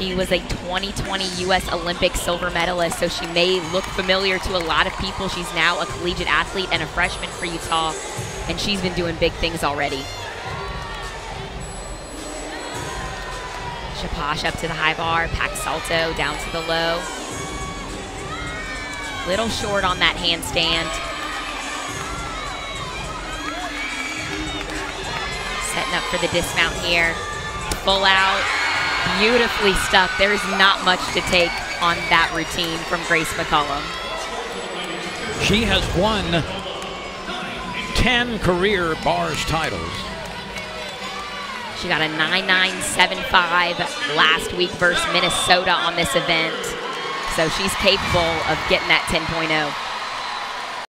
She was a 2020 U.S. Olympic silver medalist, so she may look familiar to a lot of people. She's now a collegiate athlete and a freshman for Utah, and she's been doing big things already. Shaposh up to the high bar, Pak Salto down to the low. Little short on that handstand. Setting up for the dismount here. Full out, beautifully stuck. There's not much to take on that routine from Grace McCallum. She has won 10 career bars titles. She got a 9975 last week versus Minnesota on this event. So she's capable of getting that 10.0.